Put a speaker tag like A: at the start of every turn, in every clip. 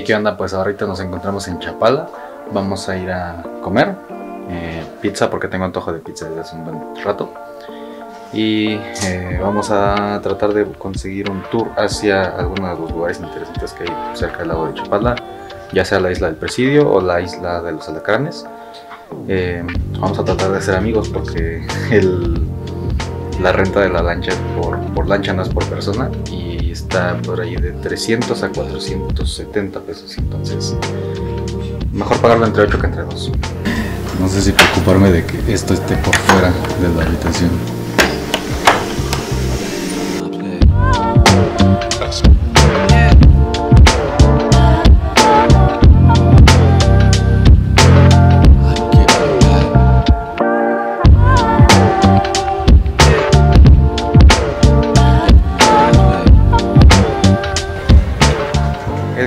A: ¿qué onda? Pues ahorita nos encontramos en Chapala. Vamos a ir a comer eh, pizza porque tengo antojo de pizza desde hace un buen rato. Y eh, vamos a tratar de conseguir un tour hacia algunos de los lugares interesantes que hay cerca del lago de Chapala, ya sea la isla del Presidio o la isla de los Alacranes. Eh, vamos a tratar de ser amigos porque la renta de la lancha por, por lancha no es por persona y está por ahí de 300 a 470 pesos. Entonces, mejor pagarlo entre 8 que entre 2. No sé si preocuparme de que esto esté por fuera de la habitación.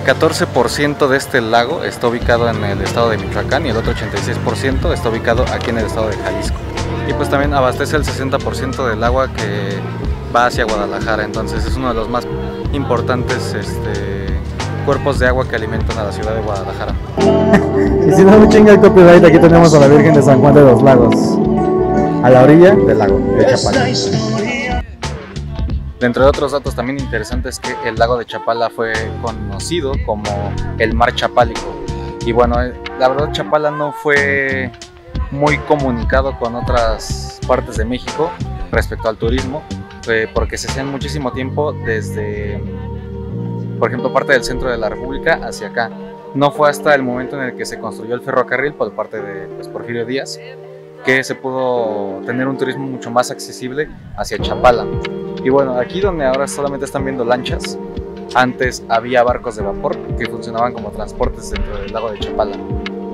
A: 14% de este lago está ubicado en el estado de Michoacán y el otro 86% está ubicado aquí en el estado de Jalisco. Y pues también abastece el 60% del agua que va hacia Guadalajara, entonces es uno de los más importantes este, cuerpos de agua que alimentan a la ciudad de Guadalajara.
B: Y si no me chinga el copyright, aquí tenemos a la Virgen de San Juan de los Lagos. A la orilla del lago de Chapala.
A: Dentro de otros datos también interesantes que el lago de Chapala fue conocido como el mar chapálico. Y bueno, eh, la verdad Chapala no fue muy comunicado con otras partes de México respecto al turismo, eh, porque se hacían muchísimo tiempo desde, por ejemplo, parte del centro de la República hacia acá. No fue hasta el momento en el que se construyó el ferrocarril por parte de pues, Porfirio Díaz que se pudo tener un turismo mucho más accesible hacia Chapala. Y bueno, aquí donde ahora solamente están viendo lanchas, antes había barcos de vapor que funcionaban como transportes dentro del lago de Chapala.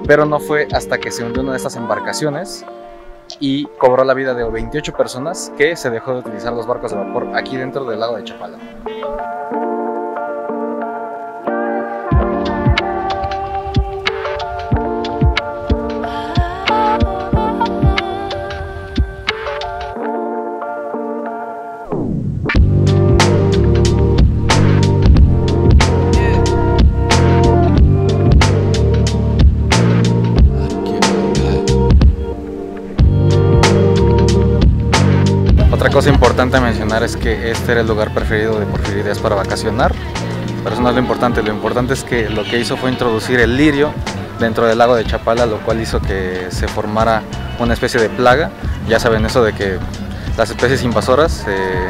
A: Pero no fue hasta que se hundió una de estas embarcaciones y cobró la vida de 28 personas que se dejó de utilizar los barcos de vapor aquí dentro del lago de Chapala. Otra cosa importante a mencionar es que este era el lugar preferido de Porfirio Díaz para vacacionar, pero eso no es lo importante, lo importante es que lo que hizo fue introducir el lirio dentro del lago de Chapala, lo cual hizo que se formara una especie de plaga. Ya saben eso de que las especies invasoras eh,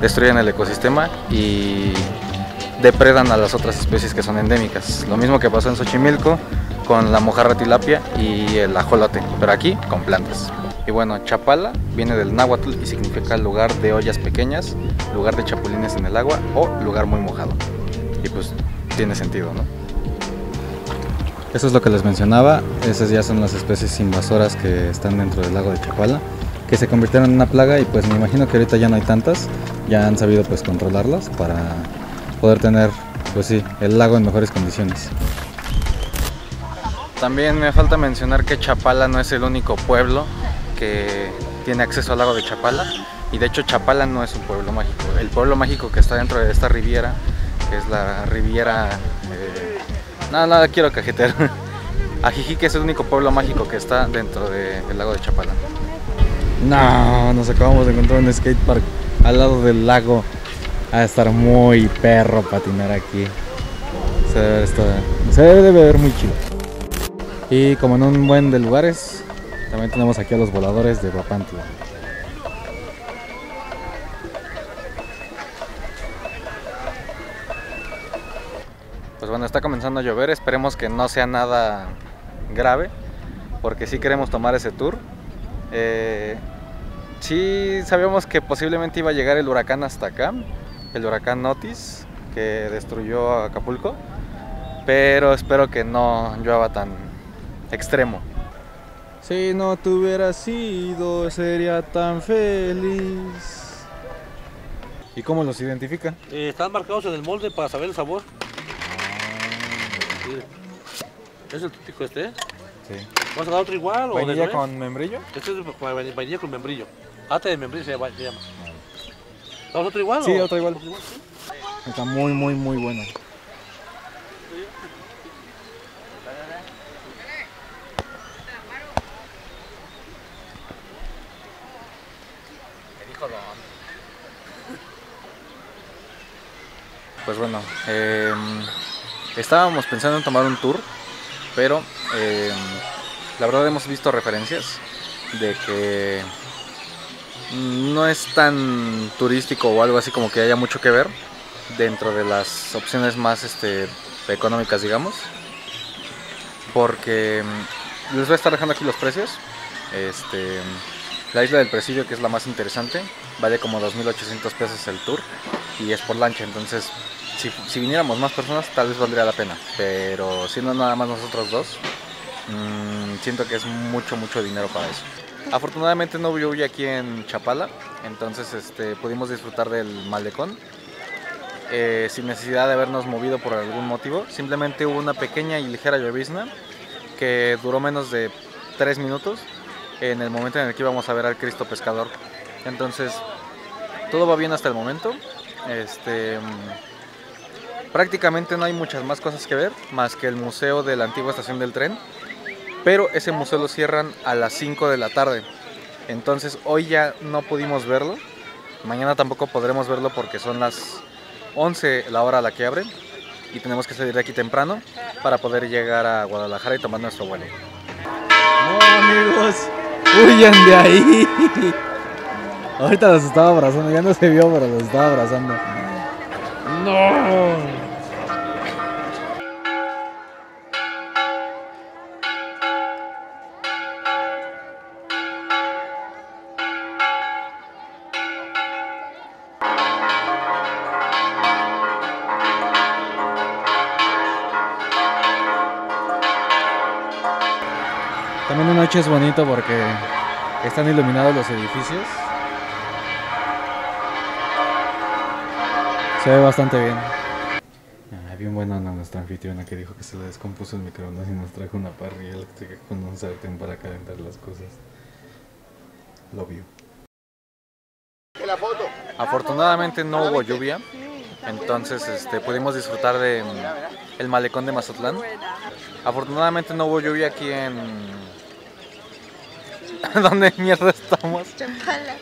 A: destruyen el ecosistema y depredan a las otras especies que son endémicas. Lo mismo que pasó en Xochimilco con la mojarra tilapia y el ajolote, pero aquí con plantas. Y bueno, Chapala viene del náhuatl y significa lugar de ollas pequeñas, lugar de chapulines en el agua o lugar muy mojado. Y pues tiene sentido, ¿no? Eso es lo que les mencionaba, esas ya son las especies invasoras que están dentro del lago de Chapala, que se convirtieron en una plaga y pues me imagino que ahorita ya no hay tantas, ya han sabido pues controlarlas para poder tener pues sí, el lago en mejores condiciones. También me falta mencionar que Chapala no es el único pueblo que tiene acceso al lago de Chapala y de hecho Chapala no es un pueblo mágico. El pueblo mágico que está dentro de esta riviera, que es la riviera... Eh, nada, nada quiero cajetear. Ajijique es el único pueblo mágico que está dentro de- del lago de Chapala.
B: No, nos acabamos de encontrar un skatepark al lado del lago. Va a estar muy perro patinar aquí. Se debe, estar- se debe ver muy chido. Y como en un buen de lugares, también tenemos aquí a los voladores de Papantla.
A: Pues bueno, está comenzando a llover, esperemos que no sea nada grave, porque sí queremos tomar ese tour. Eh, sí sabíamos que posiblemente iba a llegar el huracán hasta acá, el huracán Otis, que destruyó Acapulco, pero espero que no llueva tan extremo.
B: Si no te hubiera sido, sería tan feliz. ¿Y cómo los identifica?
C: Eh, están marcados en el molde para saber el sabor. Sí. ¿Es el típico este?
B: Sí.
C: ¿Vamos a dar otro igual o de
B: ¿Vainilla con membrillo?
C: Este es vainilla con membrillo. Ate de membrillo se llama. ¿Damos otro igual?
B: Sí,
C: o-
B: otro igual.
C: sí?
B: Está muy, muy, muy bueno.
A: Pues bueno, em, estábamos pensando en tomar un tour, pero em, la verdad hemos visto referencias de que no es tan turístico o algo así como que haya mucho que ver dentro de las opciones más este, económicas, digamos. Porque em, les voy a estar dejando aquí los precios. Este, la isla del Presidio, que es la más interesante, vale como 2.800 pesos el tour y es por lancha. Entonces, si, viniéramos más personas, tal vez valdría la pena. Pero siendo nada más nosotros dos, mm, siento que es mucho, mucho dinero para eso. Afortunadamente no lluvia aquí en Chapala, entonces este, pudimos disfrutar del malecón eh, sin necesidad de habernos movido por algún motivo. Simplemente hubo una pequeña y ligera llovizna que duró menos de 3 minutos en el momento en el que íbamos a ver al Cristo Pescador. Entonces, todo va bien hasta el momento. Este, mm, prácticamente no hay muchas más cosas que ver, más que el museo de la antigua estación del tren. Pero ese museo lo cierran a las 5 de la tarde. Entonces hoy ya no pudimos verlo. Mañana tampoco podremos verlo porque son las 11 la hora a la que abren. Y tenemos que salir de aquí temprano para poder llegar a Guadalajara y tomar nuestro vuelo.
B: No, amigos, huyan de ahí. Ahorita los estaba abrazando, ya no se vio, pero los estaba abrazando. No. También de noche es bonito porque están iluminados los edificios. Se ve bastante bien. Ah, bien buena onda nuestra anfitriona que dijo que se le descompuso el microondas y nos trajo una parrilla eléctrica con un sartén para calentar las cosas. Lo vio.
A: Afortunadamente no hubo lluvia, entonces este, pudimos disfrutar de mm, el malecón de Mazatlán. Afortunadamente no hubo lluvia aquí en... ¿Dónde mierda estamos?
D: Chapala.